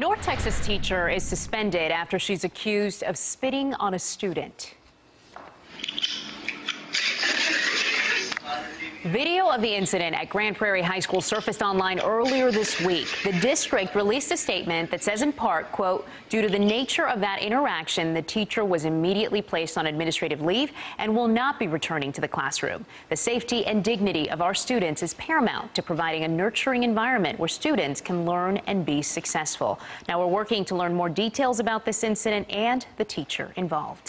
A North Texas teacher is suspended after she's accused of spitting on a student. Video of the incident at Grand Prairie High School surfaced online earlier this week. The district released a statement that says in part, quote, due to the nature of that interaction, the teacher was immediately placed on administrative leave and will not be returning to the classroom. The safety and dignity of our students is paramount to providing a nurturing environment where students can learn and be successful. Now we're working to learn more details about this incident and the teacher involved.